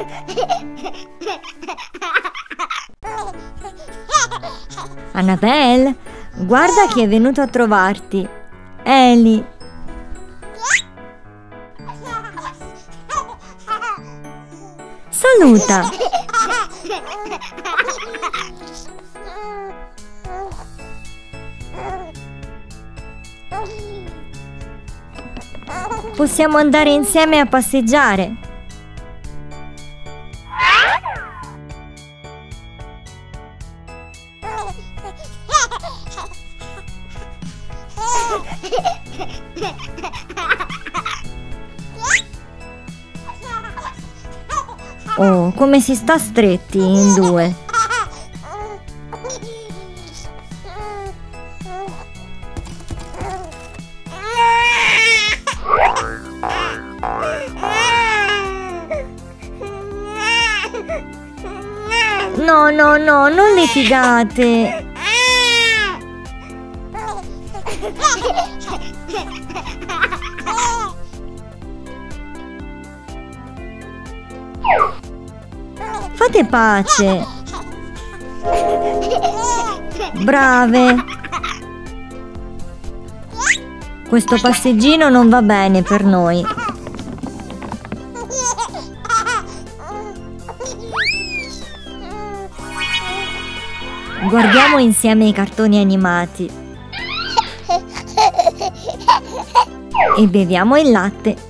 Annabelle, guarda chi è venuto a trovarti. Eli. Saluta. Possiamo andare insieme a passeggiare. Oh, come si sta stretti in due. No, no, no, non litigate. Fate pace. Brave. Questo passeggino non va bene per noi. Guardiamo insieme i cartoni animati. E beviamo il latte.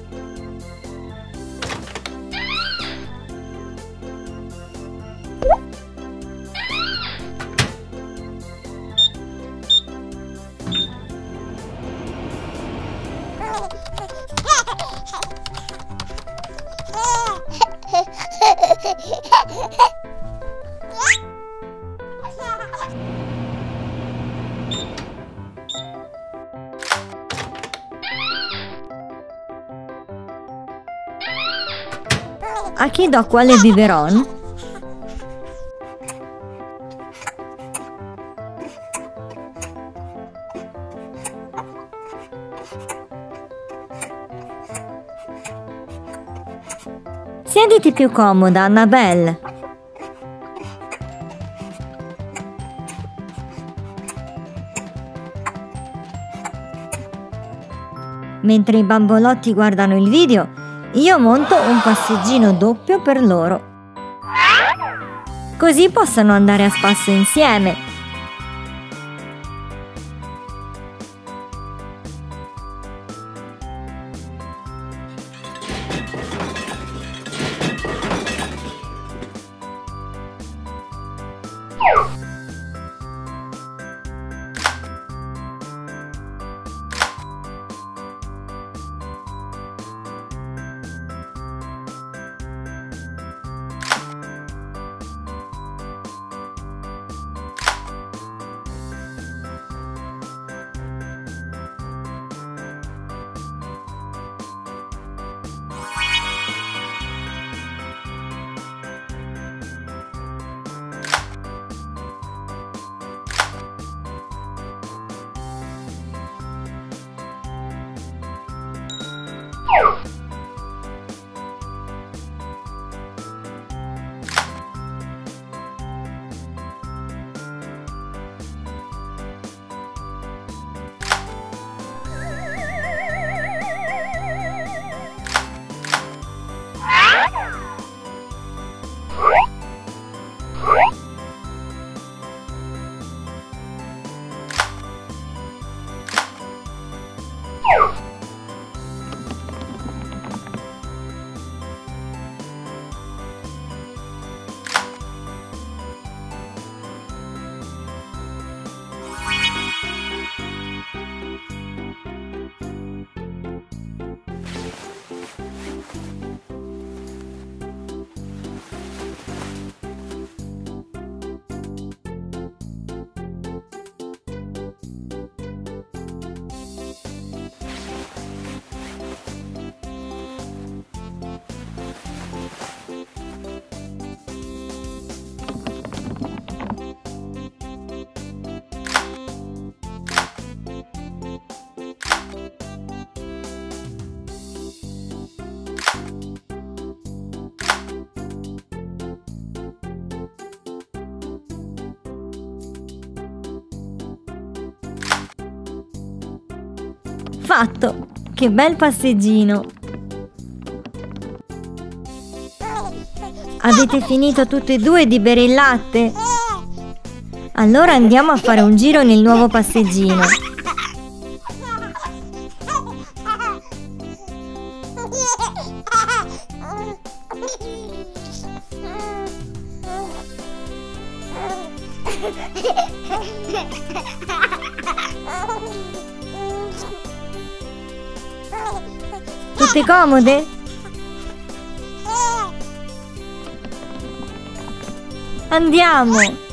A chi do quale biberon? Siediti più comoda, Annabelle. Mentre i bambolotti guardano il video, io monto un passeggino doppio per loro. Così possono andare a spasso insieme. Fatto! Che bel passeggino! Avete finito tutti e due di bere il latte? Allora andiamo a fare un giro nel nuovo passeggino. Tutte comode? Andiamo!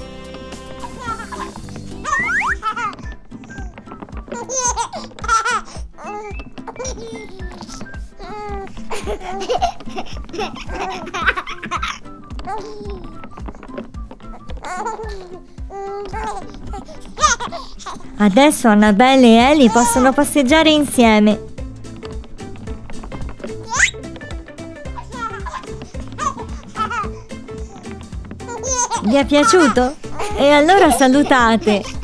Adesso Annabelle e Ellie possono passeggiare insieme. È piaciuto? E allora salutate!